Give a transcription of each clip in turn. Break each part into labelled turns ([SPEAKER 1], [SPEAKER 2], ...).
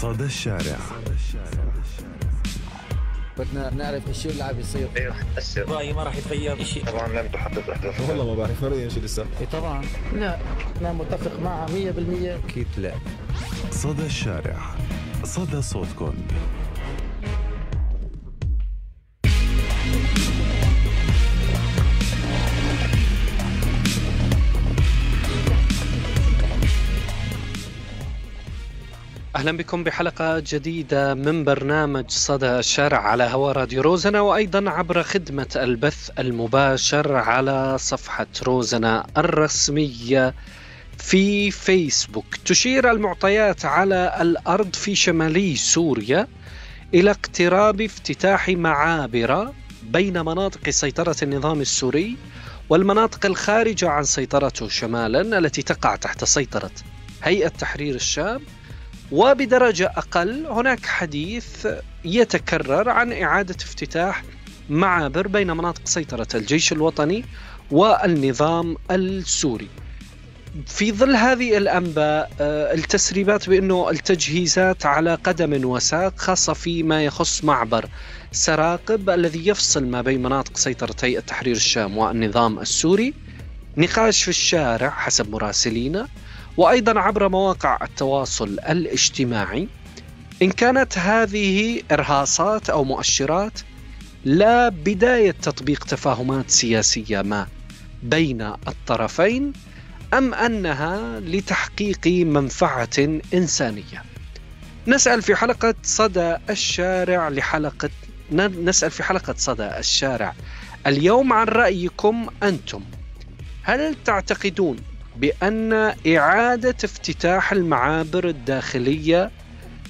[SPEAKER 1] صدى الشارع.
[SPEAKER 2] بدنا نعرف إيش اللي عم يصير.
[SPEAKER 3] أيوه حتأثر
[SPEAKER 4] رأيي ما راح يتغير. شيء؟
[SPEAKER 3] طبعا لم تحدث احداث
[SPEAKER 5] والله ما بعرف فرق شيء لسه.
[SPEAKER 2] إي طبعا. لا أنا متفق معها 100%
[SPEAKER 5] أكيد لا.
[SPEAKER 1] صدى الشارع. صدى صوتكم.
[SPEAKER 6] أهلا بكم بحلقة جديدة من برنامج صدى الشارع على هوا راديو روزنا وأيضا عبر خدمة البث المباشر على صفحة روزنا الرسمية في فيسبوك. تشير المعطيات على الأرض في شمالي سوريا إلى اقتراب افتتاح معابر بين مناطق سيطرة النظام السوري والمناطق الخارجة عن سيطرته شمالا التي تقع تحت سيطرة هيئة تحرير الشام. وبدرجة أقل هناك حديث يتكرر عن إعادة افتتاح معابر بين مناطق سيطرة الجيش الوطني والنظام السوري. في ظل هذه الأنباء آه، التسريبات بأنه التجهيزات على قدم وساق خاصة فيما يخص معبر سراقب الذي يفصل ما بين مناطق سيطرة هيئة تحرير الشام والنظام السوري. نقاش في الشارع حسب مراسلينا. وأيضا عبر مواقع التواصل الاجتماعي إن كانت هذه إرهاصات أو مؤشرات لا بداية تطبيق تفاهمات سياسية ما بين الطرفين أم أنها لتحقيق منفعة إنسانية. نسأل في حلقة صدى الشارع لحلقة نسأل في حلقة صدى الشارع اليوم عن رأيكم أنتم. هل تعتقدون بأن إعادة افتتاح المعابر الداخلية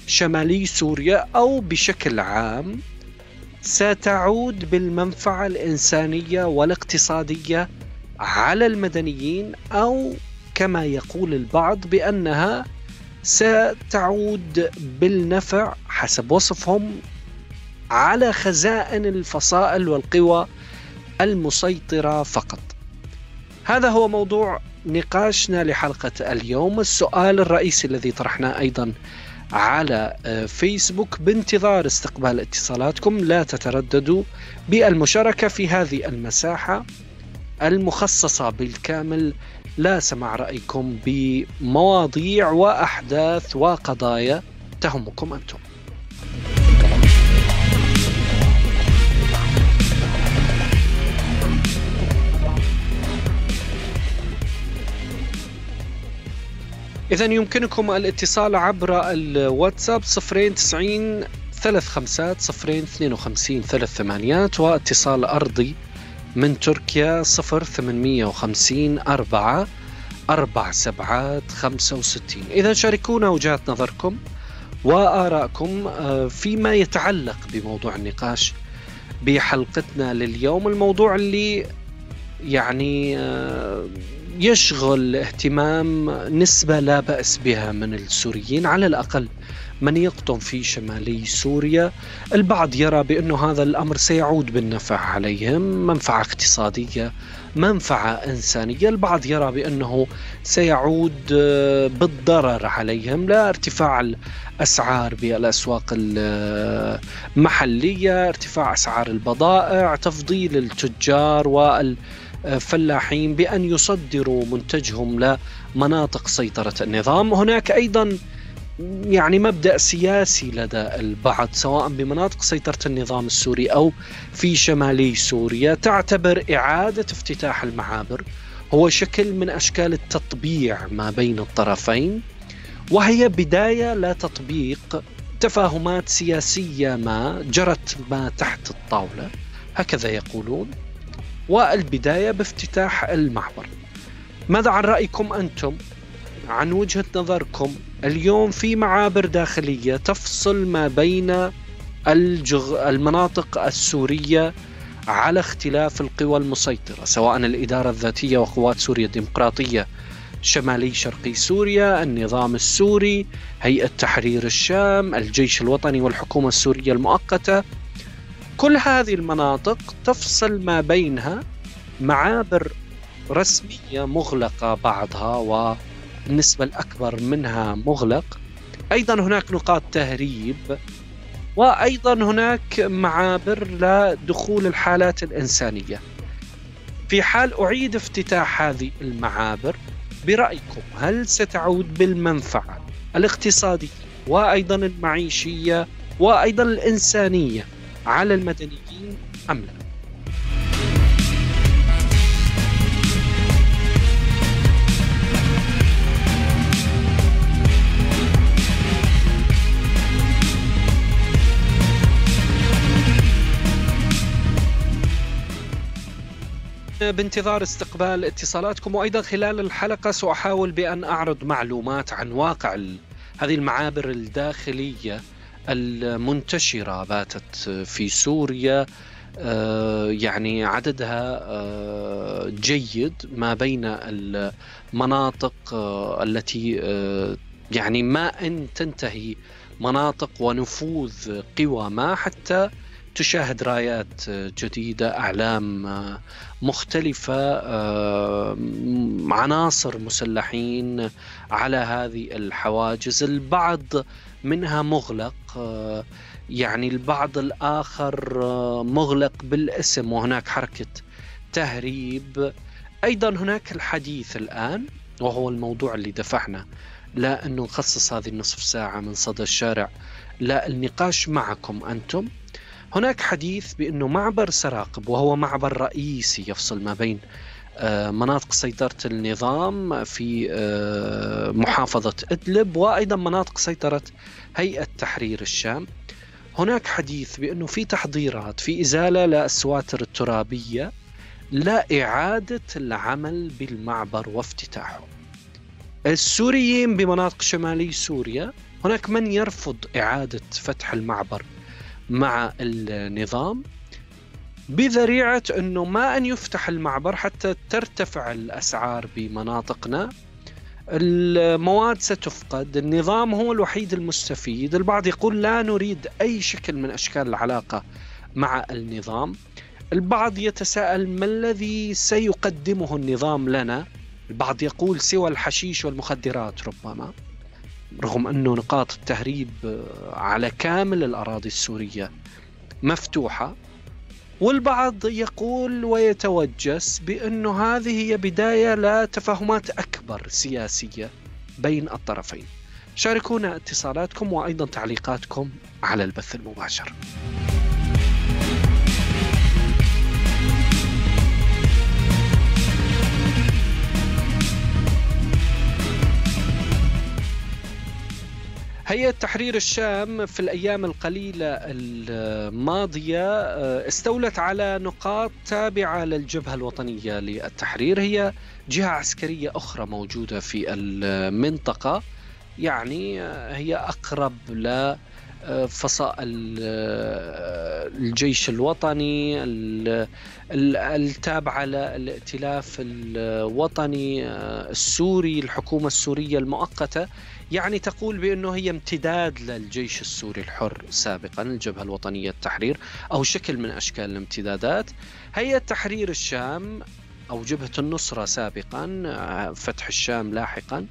[SPEAKER 6] شمالي سوريا أو بشكل عام ستعود بالمنفعة الإنسانية والاقتصادية على المدنيين أو كما يقول البعض بأنها ستعود بالنفع حسب وصفهم على خزائن الفصائل والقوى المسيطرة فقط. هذا هو موضوع نقاشنا لحلقة اليوم. السؤال الرئيسي الذي طرحناه أيضا على آه، فيسبوك بانتظار استقبال اتصالاتكم. لا تترددوا بالمشاركة في هذه المساحة المخصصة بالكامل. لا سمع رأيكم بمواضيع وأحداث وقضايا. تهمكم أنتم. إذا يمكنكم الاتصال عبر الواتساب صفرين تسعين ثلاث خمسات صفرين اثنين وخمسين ثلاث ثمانيات واتصال أرضي من تركيا صفر ثمانمية وخمسين أربعة أربع سبعات خمسة وستين. إذا شاركونا وجهات نظركم وآراءكم آه، فيما يتعلق بموضوع النقاش بحلقتنا لليوم. الموضوع اللي يعني آه، يشغل اهتمام نسبة لا بأس بها من السوريين. على الأقل من يقطن في شمالي سوريا البعض يرى بأن هذا الأمر سيعود بالنفع عليهم. منفعة اقتصادية منفعة إنسانية. البعض يرى بأنه سيعود آه، بالضرر عليهم. لا ارتفاع الأسعار بالأسواق المحلية ارتفاع أسعار البضائع تفضيل التجار وال فلاحين بأن يصدروا منتجهم لمناطق سيطرة النظام. هناك أيضا يعني مبدأ سياسي لدى البعض سواء بمناطق سيطرة النظام السوري أو في شمالي سوريا. تعتبر إعادة افتتاح المعابر هو شكل من أشكال التطبيع ما بين الطرفين وهي بداية لتطبيق تفاهمات سياسية ما جرت ما تحت الطاولة هكذا يقولون. والبداية بافتتاح المعبر ماذا عن رأيكم أنتم؟ عن وجهة نظركم اليوم في معابر داخلية تفصل ما بين الجغ... المناطق السورية على اختلاف القوى المسيطرة سواء الإدارة الذاتية وقوات سوريا الديمقراطية شمالي شرقي سوريا النظام السوري هيئة تحرير الشام الجيش الوطني والحكومة السورية المؤقتة. كل هذه المناطق تفصل ما بينها معابر رسمية مغلقة بعضها والنسبة الأكبر منها مغلق. أيضا هناك نقاط تهريب وأيضا هناك معابر لدخول الحالات الإنسانية. في حال أعيد افتتاح هذه المعابر برأيكم هل ستعود بالمنفعة الاقتصادية وأيضا المعيشية وأيضا الإنسانية على المدنيين أم لا؟ بانتظار استقبال اتصالاتكم وأيضا خلال الحلقة سأحاول بأن أعرض معلومات عن واقع هذه المعابر الداخلية المنتشرة باتت في سوريا آه، يعني عددها آه، جيد ما بين المناطق آه، التي يعني ما إن تنتهي مناطق ونفوذ قوى ما حتى تشاهد رايات جديدة أعلام مختلفة عناصر مسلحين على هذه الحواجز. البعض منها مغلق آه، يعني البعض الآخر آه، مغلق بالاسم وهناك حركة تهريب. أيضا هناك الحديث الآن وهو الموضوع اللي دفعنا لا انه نخصص هذه النصف ساعة من صدى الشارع لا النقاش معكم أنتم. هناك حديث بأنه معبر سراقب وهو معبر رئيسي يفصل ما بين مناطق سيطرة النظام في آه، محافظة إدلب وأيضا مناطق سيطرة هيئة تحرير الشام. هناك حديث بأنه في تحضيرات في إزالة للسواتر الترابية لا إعادة العمل بالمعبر وافتتاحه. السوريين بمناطق شمالي سوريا هناك من يرفض إعادة فتح المعبر مع النظام. بذريعة أنه ما أن يفتح المعبر حتى ترتفع الأسعار بمناطقنا. المواد ستفقد النظام هو الوحيد المستفيد. البعض يقول لا نريد أي شكل من أشكال العلاقة مع النظام. البعض يتساءل ما الذي سيقدمه النظام لنا؟ البعض يقول سوى الحشيش والمخدرات ربما رغم أنه نقاط التهريب على كامل الأراضي السورية مفتوحة. والبعض يقول ويتوجس بأنه هذه هي بداية لتفاهمات أكبر سياسية بين الطرفين. شاركونا اتصالاتكم وأيضا تعليقاتكم على البث المباشر. هيئة تحرير الشام في الأيام القليلة الماضية آه، استولت على نقاط تابعة للجبهة الوطنية للتحرير. هي جهة عسكرية أخرى موجودة في المنطقة يعني آه، هي أقرب ل فصائل آه، الجيش الوطني التابعة للائتلاف الوطني السوري الحكومة السورية المؤقتة. يعني تقول بأنه هي امتداد للجيش السوري الحر سابقا الجبهة الوطنية التحرير أو شكل من أشكال الامتدادات. هيئة تحرير الشام أو جبهة النصرة سابقا فتح الشام لاحقا.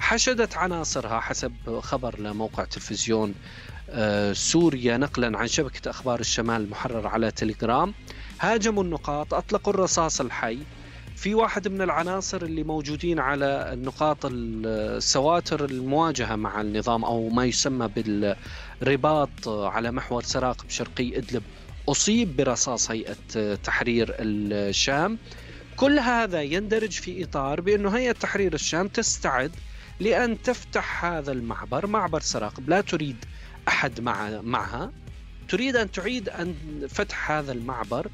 [SPEAKER 6] حشدت عناصرها حسب خبر لموقع تلفزيون آه، سوريا نقلا عن شبكة أخبار الشمال المحرر على تليجرام. هاجموا النقاط أطلقوا الرصاص الحي. في واحد من العناصر اللي موجودين على النقاط السواتر المواجهة مع النظام أو ما يسمى بالرباط على محور سراقب شرقي إدلب أصيب برصاص هيئة تحرير الشام. كل هذا يندرج في إطار بأنه هيئة تحرير الشام تستعد لأن تفتح هذا المعبر معبر سراقب لا تريد أحد مع معها. تريد أن تعيد أن فتح هذا المعبر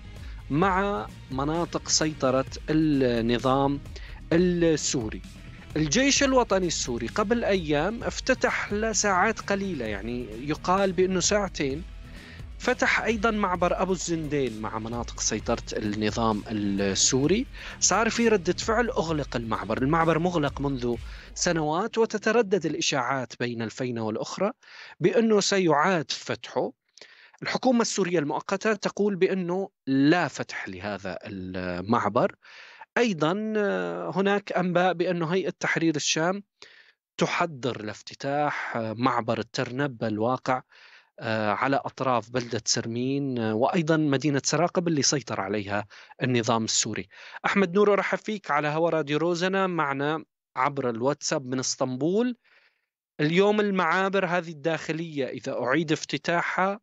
[SPEAKER 6] مع مناطق سيطرة النظام السوري. الجيش الوطني السوري قبل أيام افتتح لساعات قليلة يعني يقال بأنه ساعتين فتح أيضا معبر أبو الزندين مع مناطق سيطرة النظام السوري. صار في ردة فعل أغلق المعبر. المعبر مغلق منذ سنوات وتتردد الإشاعات بين الفينة والأخرى بأنه سيعاد فتحه. الحكومة السورية المؤقتة تقول بأنه لا فتح لهذا المعبر. أيضا هناك أنباء بأنه هيئة تحرير الشام تحضر لافتتاح معبر الترنبة الواقع آه، على أطراف بلدة سرمين آه، وأيضا مدينة سراقب اللي سيطر عليها النظام السوري. أحمد نور أرحب فيك على هوا راديو روزنا معنا عبر الواتساب من إسطنبول. اليوم المعابر هذه الداخلية إذا أعيد افتتاحها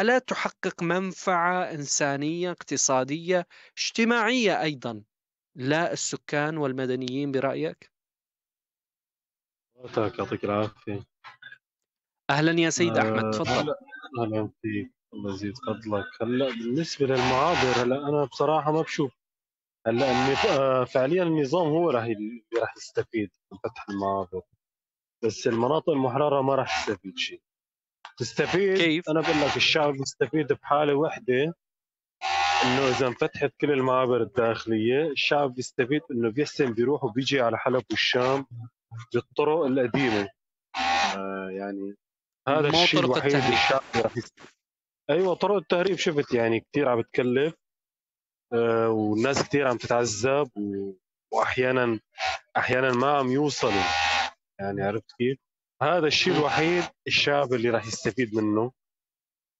[SPEAKER 6] ألا تحقق منفعة إنسانية اقتصادية اجتماعية أيضا؟ لا السكان والمدنيين برأيك؟
[SPEAKER 4] يعطيك العافية.
[SPEAKER 6] أهلا يا سيد أحمد
[SPEAKER 4] آه،
[SPEAKER 6] تفضل.
[SPEAKER 4] هلا أهلا فيك الله يزيد فضلك. هلا بالنسبة للمعابر هلا أنا بصراحة ما بشوف. هلا آه، فعليا النظام هو راح راح يستفيد من فتح المعابر بس المناطق المحررة ما راح تستفيد شيء. تستفيد
[SPEAKER 6] كيف؟
[SPEAKER 4] أنا بقول لك الشعب بيستفيد بحالة وحدة إنه إذا انفتحت كل المعابر الداخلية الشعب بيستفيد إنه بيحسن بيروح وبيجي على حلب والشام بالطرق القديمة آه يعني هذا الشيء الوحيد. الشعب يستفيد أيوه طرق التهريب شفت يعني كثير عم بتكلف آه والناس كثير عم تتعذب و... واحيانا أحيانا ما عم يوصلوا يعني عرفت كيف؟ هذا الشيء الوحيد الشعب اللي راح يستفيد منه.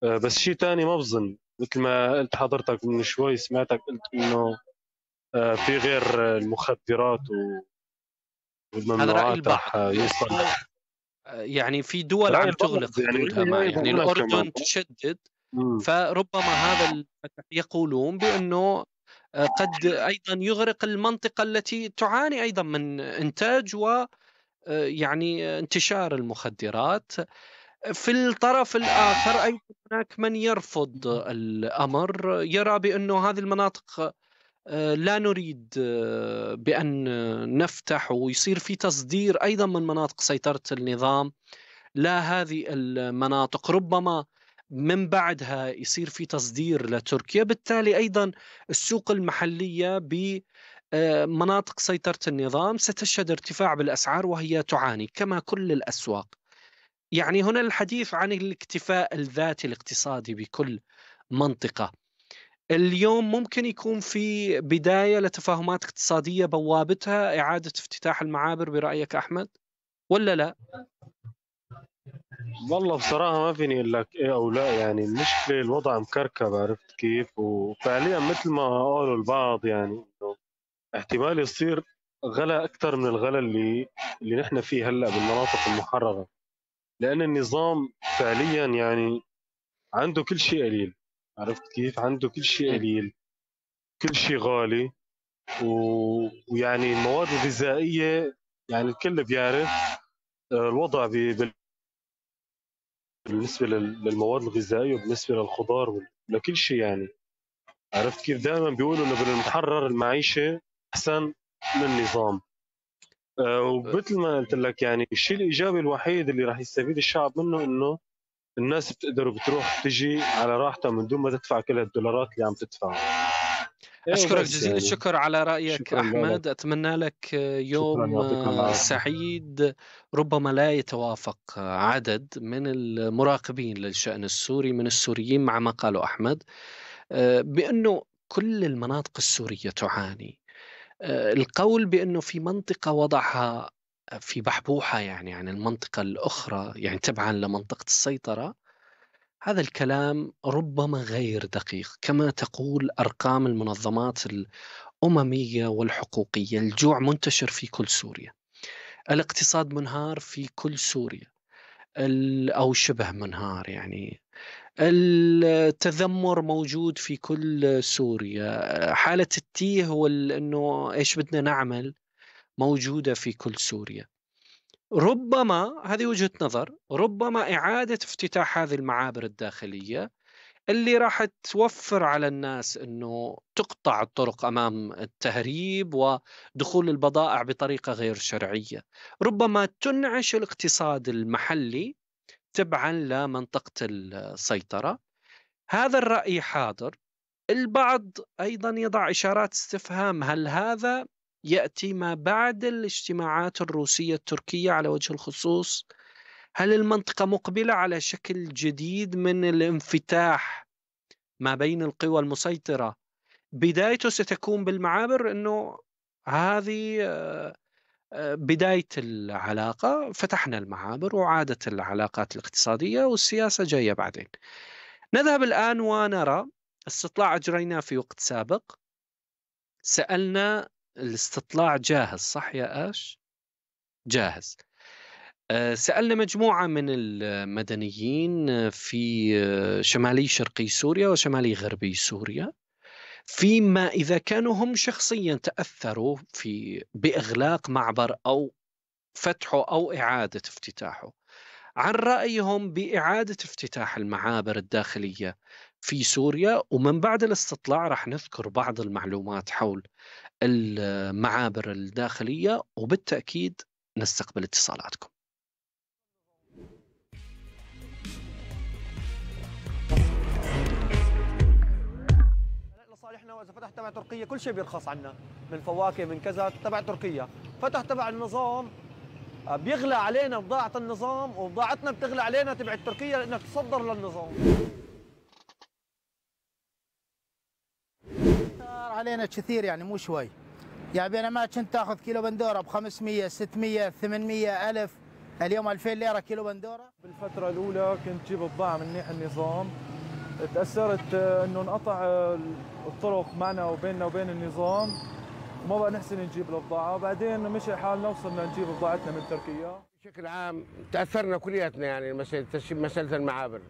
[SPEAKER 4] آه بس شيء ثاني ما بظن. مثل ما قلت حضرتك من شوي سمعتك قلت إنه آه في غير المخدرات والممنوعات راح يوصل
[SPEAKER 6] يعني في دول عم تغلق
[SPEAKER 4] يعني
[SPEAKER 6] حدودها ما
[SPEAKER 4] هي
[SPEAKER 6] يعني
[SPEAKER 4] هنا الأردن.
[SPEAKER 6] تشدد. فربما هذا الفتح يقولون بأنه آه، قد أيضا يغرق المنطقة التي تعاني أيضا من إنتاج و يعني انتشار المخدرات. في الطرف الآخر أيضا هناك من يرفض الأمر يرى بأنه هذه المناطق آه، لا نريد آه، بأن نفتح ويصير في تصدير أيضا من مناطق سيطرة النظام. لا هذه المناطق ربما من بعدها يصير في تصدير لتركيا. بالتالي أيضا السوق المحلية بمناطق سيطرة النظام ستشهد ارتفاع بالأسعار وهي تعاني كما كل الأسواق. يعني هنا الحديث عن الاكتفاء الذاتي الاقتصادي بكل منطقة. اليوم ممكن يكون في بداية لتفاهمات اقتصادية بوابتها إعادة افتتاح المعابر برأيك أحمد؟ ولا لا؟
[SPEAKER 4] والله بصراحة ما فيني أقول لك إيه أو لا يعني المشكلة الوضع مكركب عرفت كيف؟ وفعليا مثل ما قالوا البعض يعني احتمال يصير غلا أكثر من الغلا اللي اللي نحن فيه هلأ بالمناطق المحررة. لأن النظام فعليا يعني عنده كل شيء قليل. عرفت كيف؟ عنده كل شيء قليل. كل شيء غالي. و... ويعني المواد الغذائية يعني الكل بيعرف آه، الوضع ب... بال- بالنسبة لل- للمواد الغذائية وبالنسبة للخضار وال- لكل شيء يعني. عرفت كيف؟ دائما بيقولوا إنه بالمحرر المعيشة أحسن من النظام آه، ومثل ما قلت لك يعني الشيء الإيجابي الوحيد اللي راح يستفيد الشعب منه إنه الناس بتقدر بتروح تجي على راحتها من دون ما تدفع كل الدولارات اللي عم تدفعها إيه
[SPEAKER 6] أشكرك
[SPEAKER 4] بس
[SPEAKER 6] جزيل
[SPEAKER 4] يعني.
[SPEAKER 6] الشكر على رأيك
[SPEAKER 4] شكراً
[SPEAKER 6] أحمد أتمنى لك يوم. سعيد ربما لا يتوافق عدد من المراقبين للشأن السوري من السوريين مع ما قاله أحمد آه، بأنه كل المناطق السورية تعاني القول بأنه في منطقة وضعها في بحبوحة يعني عن المنطقة الأخرى يعني تبعا لمنطقة السيطرة هذا الكلام ربما غير دقيق. كما تقول أرقام المنظمات الأممية والحقوقية الجوع منتشر في كل سوريا. الاقتصاد منهار في كل سوريا. أو شبه منهار يعني. التذمر موجود في كل سوريا. حالة التيه وانه إيش بدنا نعمل موجودة في كل سوريا. ربما هذه وجهة نظر ربما إعادة افتتاح هذه المعابر الداخلية اللي راح توفر على الناس أنه تقطع الطرق أمام التهريب ودخول البضائع بطريقة غير شرعية. ربما تنعش الاقتصاد المحلي تبعا لمنطقة السيطرة. هذا الرأي حاضر. البعض أيضا يضع إشارات استفهام. هل هذا يأتي ما بعد الاجتماعات الروسية التركية على وجه الخصوص؟ هل المنطقة مقبلة على شكل جديد من الانفتاح ما بين القوى المسيطرة؟ بدايته ستكون بالمعابر إنه هذه آه، بداية العلاقة فتحنا المعابر وعادت العلاقات الاقتصادية والسياسة جاية بعدين. نذهب الآن ونرى استطلاع أجريناه في وقت سابق. سألنا الاستطلاع جاهز صح يا آش؟ جاهز. آه، سألنا مجموعة من المدنيين في آه، شمالي شرقي سوريا وشمالي غربي سوريا. فيما إذا كانوا هم شخصيا تأثروا في بإغلاق معبر أو فتحه أو إعادة افتتاحه. عن رأيهم بإعادة افتتاح المعابر الداخلية في سوريا ومن بعد الاستطلاع راح نذكر بعض المعلومات حول المعابر الداخلية وبالتأكيد نستقبل اتصالاتكم.
[SPEAKER 7] واذا فتح تبع تركيا كل شيء بيرخص عنا من فواكه من كذا تبع تركيا. فتح تبع النظام آه، بيغلى علينا بضاعة النظام وبضاعتنا بتغلى علينا تبع تركيا لانك تصدر للنظام.
[SPEAKER 8] صار علينا كثير يعني مو شوي. يعني بينما كنت تاخذ كيلو بندورة ب 500 600 800 ألف اليوم 2000 ليرة كيلو بندورة.
[SPEAKER 9] بالفترة الأولى كنت جيب بضاعة من ناحية النظام. تأثرت آه، إنه انقطع آه، الطرق معنا وبيننا وبين النظام. وما بقى نحسن نجيب البضاعة. وبعدين مشي حالنا وصلنا نجيب بضاعتنا من تركيا.
[SPEAKER 10] بشكل عام تأثرنا كلياتنا يعني مسألة مسألة المعابر.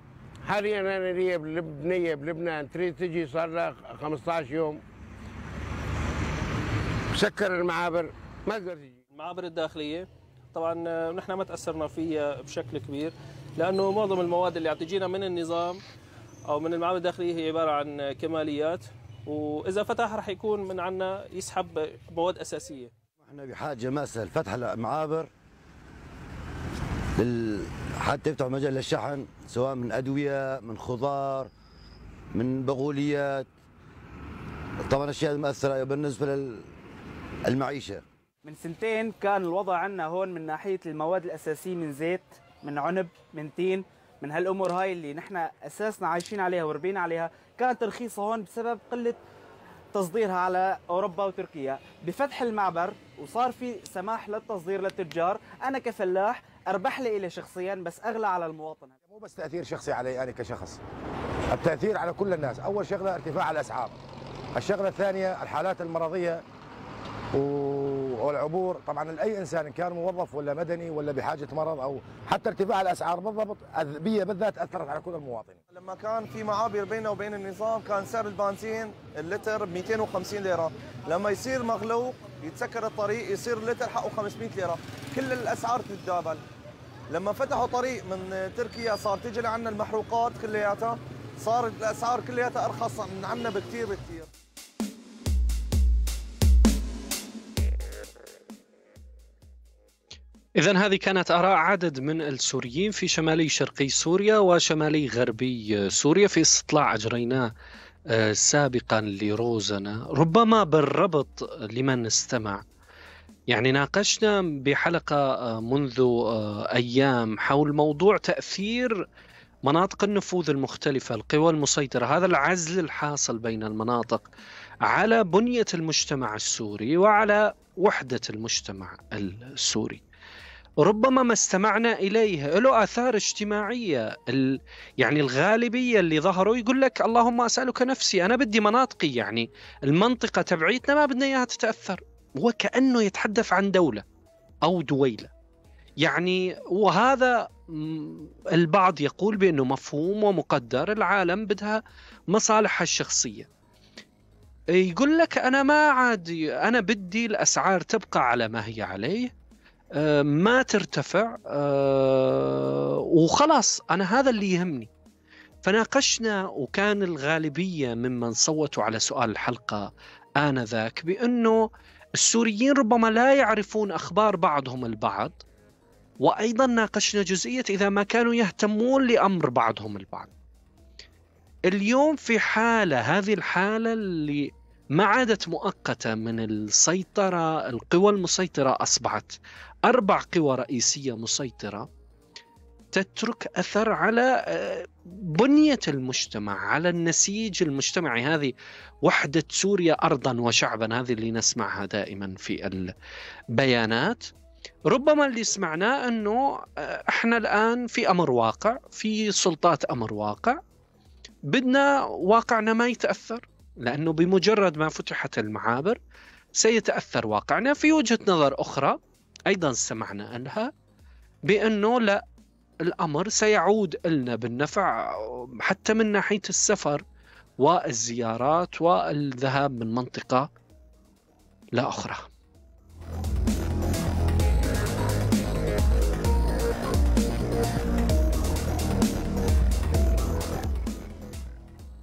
[SPEAKER 10] حاليا أنا لي بلبنيه بلبنان تريد تجي صار لها 15 يوم. سكر المعابر ما تقدر تجي.
[SPEAKER 11] المعابر الداخلية طبعا آه، نحن ما تأثرنا فيها بشكل كبير لأنه معظم المواد اللي عم تجينا من النظام أو من المعابر الداخلية هي عبارة عن كماليات وإذا فتح رح يكون من عنا يسحب مواد أساسية.
[SPEAKER 12] إحنا بحاجة ماسه لفتح المعابر لل... حتى يفتحوا مجال للشحن سواء من أدوية من خضار من بقوليات. طبعا أشياء مؤثرة بالنسبة للمعيشة.
[SPEAKER 13] من سنتين كان الوضع عندنا هون من ناحية المواد الأساسية من زيت من عنب من تين. من هالأمور هاي اللي نحن أساسنا عايشين عليها وربينا عليها كانت رخيصة هون بسبب قلة تصديرها على أوروبا وتركيا. بفتح المعبر وصار في سماح للتصدير للتجار. أنا كفلاح أربح لي إلي شخصيا بس أغلى على المواطن.
[SPEAKER 14] مو بس تأثير شخصي علي أنا كشخص التأثير على كل الناس. أول شغلة ارتفاع الأسعار الشغلة الثانية الحالات المرضية و- والعبور. طبعا لأي إنسان إن كان موظف ولا مدني ولا بحاجة مرض أو حتى ارتفاع الأسعار بالضبط البيئه بالذات أثرت على كل المواطنين.
[SPEAKER 9] لما كان في معابر بيننا وبين النظام كان سعر البنزين اللتر ب 250 ليرة. لما يصير مغلوق يتسكر الطريق يصير اللتر حقه 500 ليرة. كل الأسعار تتدابل لما فتحوا طريق من تركيا صار تجي لعنا المحروقات كلياتها. صارت الأسعار كلياتها أرخص من عنا بكتير بكتير.
[SPEAKER 6] إذا هذه كانت آراء عدد من السوريين في شمالي شرقي سوريا وشمالي غربي سوريا في استطلاع أجريناه آه، سابقا لروزنا. ربما بالربط لمن استمع. يعني ناقشنا بحلقة آه، منذ آه، أيام حول موضوع تأثير مناطق النفوذ المختلفة القوى المسيطرة هذا العزل الحاصل بين المناطق على بنية المجتمع السوري وعلى وحدة المجتمع السوري. ربما ما استمعنا إليه له آثار اجتماعية. ال... يعني الغالبية اللي ظهروا يقول لك اللهم أسألك نفسي. أنا بدي مناطقي يعني. المنطقة تبعيتنا ما بدنا إياها تتأثر. وكأنه يتحدث عن دولة أو دويلة. يعني وهذا البعض يقول بأنه مفهوم ومقدر العالم بدها مصالحها الشخصية. يقول لك أنا ما عاد أنا بدي الأسعار تبقى على ما هي عليه. ما ترتفع آه، وخلاص أنا هذا اللي يهمني فناقشنا وكان الغالبية ممن صوتوا على سؤال الحلقة آنذاك بأنه السوريين ربما لا يعرفون أخبار بعضهم البعض وأيضا ناقشنا جزئية إذا ما كانوا يهتمون لأمر بعضهم البعض. اليوم في حالة هذه الحالة اللي ما عادت مؤقتة من السيطرة القوى المسيطرة أصبحت أربع قوى رئيسية مسيطرة تترك أثر على آه، بنية المجتمع على النسيج المجتمعي. هذه وحدة سوريا ارضا وشعبا هذه اللي نسمعها دائما في البيانات. ربما اللي سمعناه أنه آه، إحنا الآن في أمر واقع في سلطات أمر واقع. بدنا واقعنا ما يتأثر لأنه بمجرد ما فتحت المعابر سيتأثر واقعنا. في وجهة نظر أخرى أيضا سمعنا عنها بأنه لا الأمر سيعود لنا بالنفع حتى من ناحية السفر والزيارات والذهاب من منطقة لاخرى.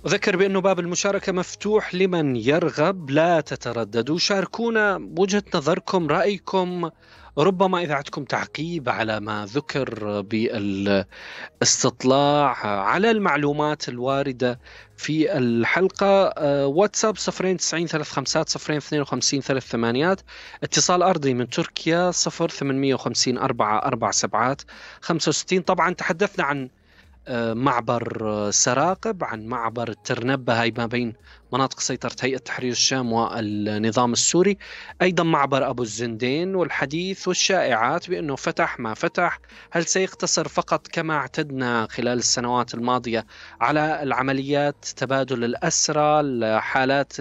[SPEAKER 6] أذكر بأنه باب المشاركة مفتوح لمن يرغب لا تترددوا شاركونا وجهة نظركم رأيكم ربما إذا عندكم تعقيب على ما ذكر بالاستطلاع على المعلومات الواردة في الحلقة واتساب خمسات صفرين اثنين وخمسين ثلاث ثمانيات اتصال أرضي من تركيا صفر ثمانمية وخمسين أربعة أربع سبعات خمسة وستين. طبعا تحدثنا عن معبر سراقب عن معبر الترنبة هاي ما بين مناطق سيطرة هيئة تحرير الشام والنظام السوري. أيضا معبر أبو الزندين والحديث والشائعات بأنه فتح ما فتح. هل سيقتصر فقط كما اعتدنا خلال السنوات الماضية على العمليات تبادل الأسرى الحالات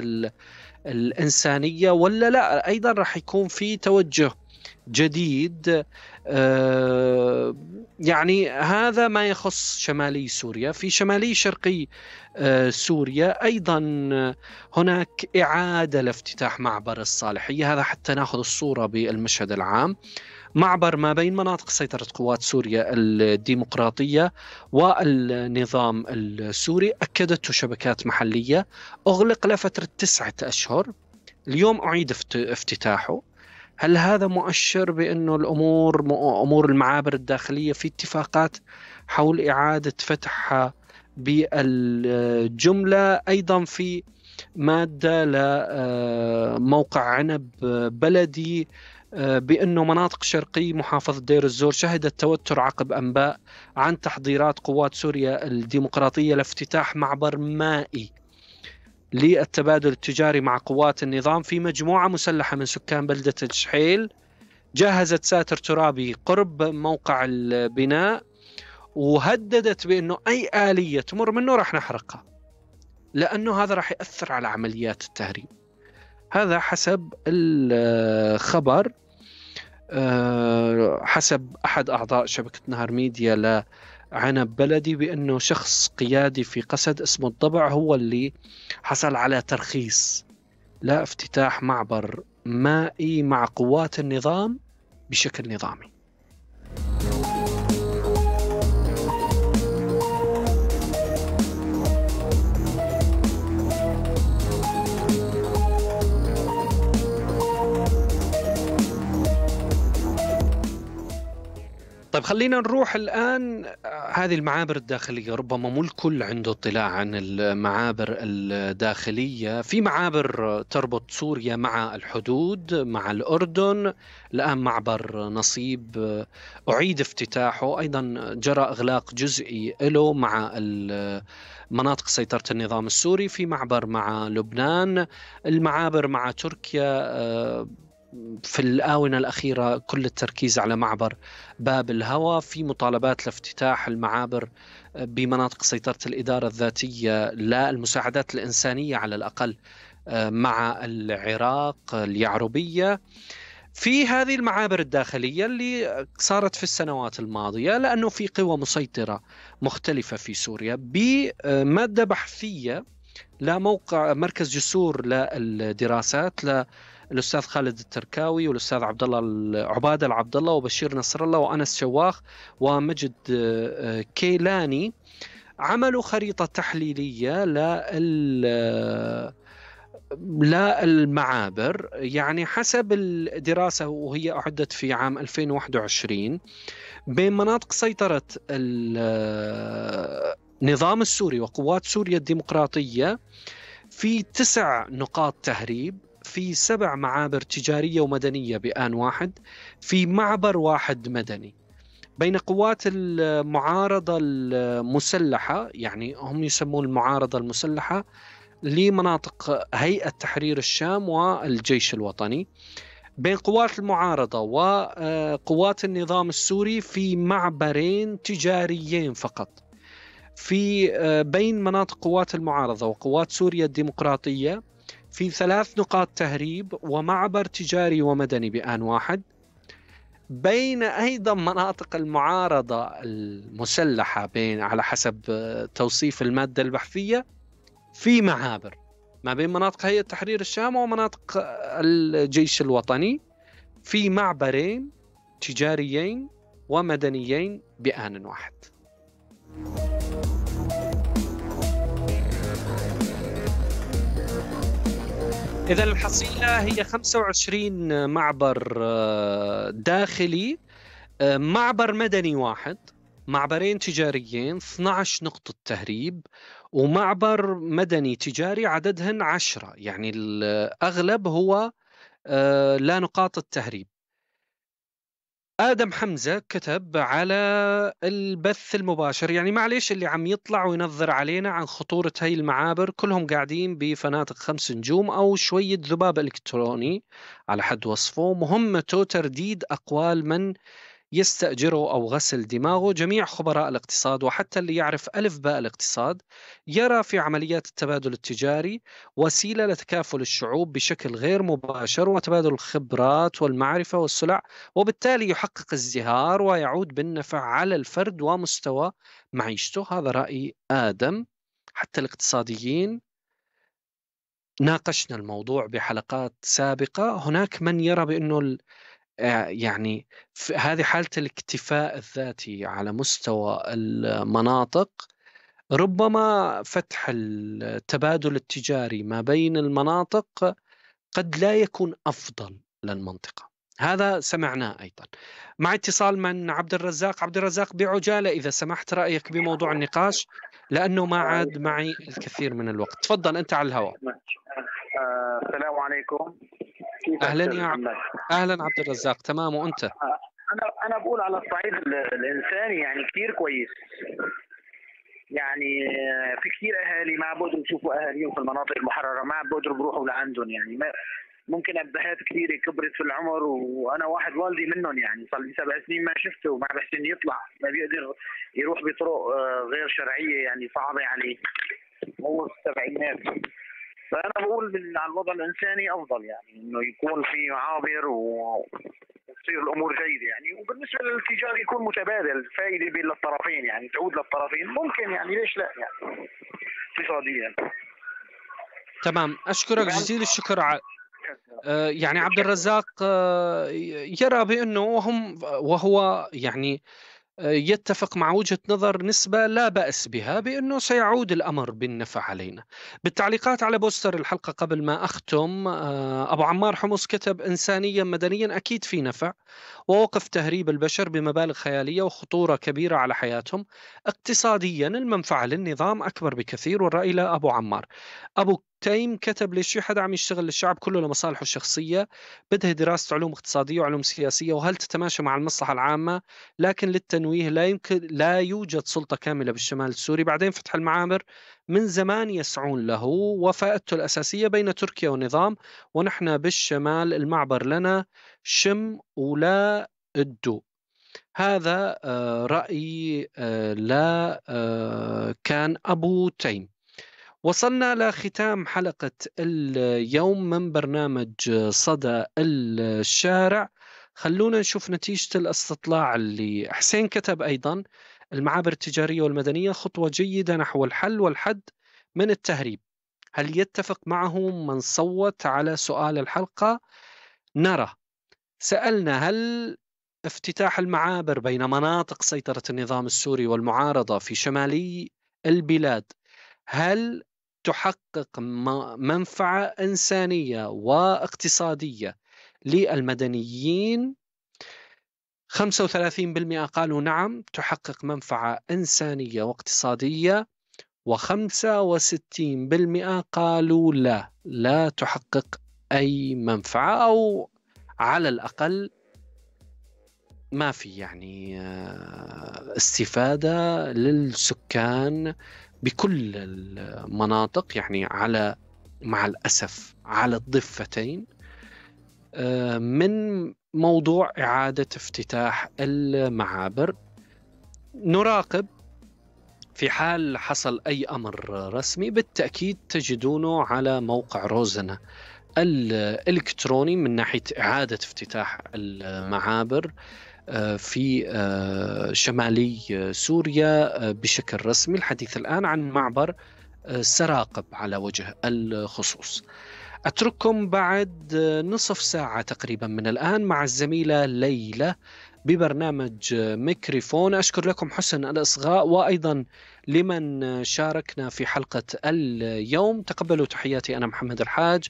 [SPEAKER 6] الإنسانية ولا لا؟ أيضا راح يكون في توجه جديد. آه، يعني هذا ما يخص شمالي سوريا. في شمالي شرقي آه، سوريا أيضا هناك إعادة لافتتاح معبر الصالحية. هذا حتى نأخذ الصورة بالمشهد العام. معبر ما بين مناطق سيطرة قوات سوريا الديمقراطية والنظام السوري. أكدته شبكات محلية أغلق لفترة تسعة أشهر. اليوم أعيد افتتاحه. هل هذا مؤشر بأنه الأمور أمور المعابر الداخلية في اتفاقات حول إعادة فتحها بالجملة أيضا في مادة لموقع عنب بلدي بأنه مناطق شرقي محافظة دير الزور شهدت توتر عقب أنباء عن تحضيرات قوات سوريا الديمقراطية لافتتاح معبر مائي. للتبادل التجاري مع قوات النظام في مجموعة مسلحة من سكان بلدة الشحيل جهزت ساتر ترابي قرب موقع البناء وهددت بأنه أي آلية تمر منه راح نحرقها لأنه هذا راح يأثر على عمليات التهريب. هذا حسب الخبر آه، حسب أحد أعضاء شبكة نهر ميديا عنب بلدي بأنه شخص قيادي في قسد اسمه الضبع هو اللي حصل على ترخيص لا معبر مائي مع قوات النظام بشكل نظامي. خلينا نروح الآن هذه المعابر الداخلية. ربما مو الكل عنده اطلاع عن المعابر الداخلية. في معابر تربط سوريا مع الحدود مع الأردن. الآن معبر نصيب أعيد افتتاحه. أيضا جرى إغلاق جزئي له مع مناطق سيطرة النظام السوري في معبر مع لبنان. المعابر مع تركيا في الآونة الأخيرة كل التركيز على معبر باب الهوى في مطالبات لافتتاح المعابر بمناطق سيطرة الإدارة الذاتية لا المساعدات الإنسانية على الأقل مع العراق اليعربية. في هذه المعابر الداخلية اللي صارت في السنوات الماضية لأنه في قوى مسيطرة مختلفة في سوريا بمادة بحثية لموقع مركز جسور للدراسات الأستاذ خالد التركاوي والأستاذ عبد الله عبادة العبد الله وبشير نصر الله وأنس شواخ ومجد آه، كيلاني. عملوا خريطة تحليلية لل للمعابر يعني حسب الدراسة وهي أعدت في عام 2021 بين مناطق سيطرة النظام السوري وقوات سوريا الديمقراطية في تسع نقاط تهريب. في سبع معابر تجارية ومدنية بآن واحد في معبر واحد مدني. بين قوات المعارضة المسلحة يعني هم يسمون المعارضة المسلحة لمناطق هيئة تحرير الشام والجيش الوطني. بين قوات المعارضة وقوات النظام السوري في معبرين تجاريين فقط. في بين مناطق قوات المعارضة وقوات سوريا الديمقراطية في ثلاث نقاط تهريب ومعبر تجاري ومدني بآن واحد بين أيضا مناطق المعارضة المسلحة بين على حسب توصيف المادة البحثية في معابر ما بين مناطق هيئة تحرير الشام ومناطق الجيش الوطني في معبرين تجاريين ومدنيين بآن واحد. إذا الحصيلة هي 25 معبر آه، داخلي آه، معبر مدني واحد معبرين تجاريين 12 نقطة تهريب ومعبر مدني تجاري عددهن عشرة. يعني الأغلب هو آه، لا نقاط التهريب. آدم حمزة كتب على البث المباشر يعني معليش اللي عم يطلع وينظر علينا عن خطورة هاي المعابر كلهم قاعدين بفنادق خمس نجوم أو شوية ذباب إلكتروني على حد وصفه. مهمته ترديد أقوال من يستأجره أو غسل دماغه جميع خبراء الاقتصاد وحتى اللي يعرف ألف باء الاقتصاد يرى في عمليات التبادل التجاري وسيلة لتكافل الشعوب بشكل غير مباشر وتبادل الخبرات والمعرفة والسلع وبالتالي يحقق ازدهار ويعود بالنفع على الفرد ومستوى معيشته. هذا رأي آدم. حتى الاقتصاديين ناقشنا الموضوع بحلقات سابقة. هناك من يرى بأنه يعني هذه حالة الاكتفاء الذاتي على مستوى المناطق ربما فتح التبادل التجاري ما بين المناطق قد لا يكون أفضل للمنطقة. هذا سمعناه أيضا. مع اتصال من عبد الرزاق. عبد الرزاق بعجالة إذا سمحت رأيك بموضوع النقاش لأنه ما عاد معي الكثير من الوقت. تفضل أنت على الهواء.
[SPEAKER 15] آه، السلام عليكم.
[SPEAKER 6] كيف أهلا يا محمد؟ أهلا عبد الرزاق تمام وأنت؟
[SPEAKER 15] آه، أنا أنا بقول على الصعيد الإنساني يعني كثير كويس. يعني آه، في كثير أهالي ما بقدروا يشوفوا أهاليهم في المناطق المحررة ما بقدروا بروحوا لعندهم يعني. ما ممكن أبهات كثيره كبرت في العمر وأنا واحد والدي منهم يعني. صار لي سبع سنين ما شفته وما بحسن يطلع ما بيقدر يروح بطرق غير شرعية يعني صعبة عليه هو في السبعينات فأنا بقول على الوضع الإنساني أفضل يعني إنه يكون في معابر وتصير الأمور جيدة يعني. وبالنسبة للتجار يكون متبادل فائده بين الطرفين يعني تعود للطرفين. ممكن يعني ليش لا يعني؟ اقتصاديا.
[SPEAKER 6] تمام. أشكرك جزيل الشكر على آه، يعني عبد الرزاق آه، يرى بأنه وهم وهو يعني يتفق مع وجهة نظر نسبة لا بأس بها بأنه سيعود الأمر بالنفع علينا. بالتعليقات على بوستر الحلقة قبل ما أختم آه، أبو عمار حمص كتب إنسانيا مدنيا أكيد في نفع ووقف تهريب البشر بمبالغ خيالية وخطورة كبيرة على حياتهم. اقتصاديا المنفعة للنظام أكبر بكثير والرأي لا أبو عمار. أبو تيم كتب ليش في حدا عم يشتغل للشعب كله لمصالحه الشخصية بدها دراسة علوم اقتصادية وعلوم سياسية وهل تتماشى مع المصلحة العامة؟ لكن للتنويه لا يمكن لا يوجد سلطة كاملة بالشمال السوري. بعدين فتح المعابر من زمان يسعون له وفائدته الأساسية بين تركيا والنظام ونحن بالشمال المعبر لنا شم ولا الدو. هذا آه، رأي آه، لا آه، كان أبو تيم. وصلنا لختام حلقة اليوم من برنامج صدى الشارع. خلونا نشوف نتيجة الاستطلاع اللي حسين كتب أيضا. المعابر التجارية والمدنية خطوة جيدة نحو الحل والحد من التهريب. هل يتفق معه من صوت على سؤال الحلقة؟ نرى. سألنا هل افتتاح المعابر بين مناطق سيطرة النظام السوري والمعارضة في شمالي البلاد؟ هل تحقق منفعة إنسانية واقتصادية للمدنيين. 35% قالوا نعم تحقق منفعة إنسانية واقتصادية. و65% قالوا لا لا تحقق أي منفعة أو على الأقل ما في يعني آه، استفادة للسكان بكل المناطق يعني على مع الأسف على الضفتين آه، من موضوع إعادة افتتاح المعابر. نراقب في حال حصل أي أمر رسمي بالتأكيد تجدونه على موقع روزنا الإلكتروني من ناحية إعادة افتتاح المعابر. في آه، شمالي سوريا بشكل رسمي الحديث الآن عن معبر سراقب على وجه الخصوص. أترككم بعد نصف ساعة تقريبا من الآن مع الزميلة ليلى ببرنامج ميكروفون. أشكر لكم حسن الإصغاء وأيضا لمن شاركنا في حلقة اليوم. تقبلوا تحياتي أنا محمد الحاج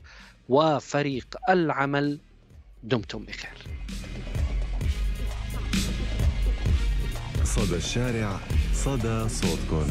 [SPEAKER 6] وفريق العمل دمتم بخير.
[SPEAKER 1] صدى الشارع صدى صوتكم.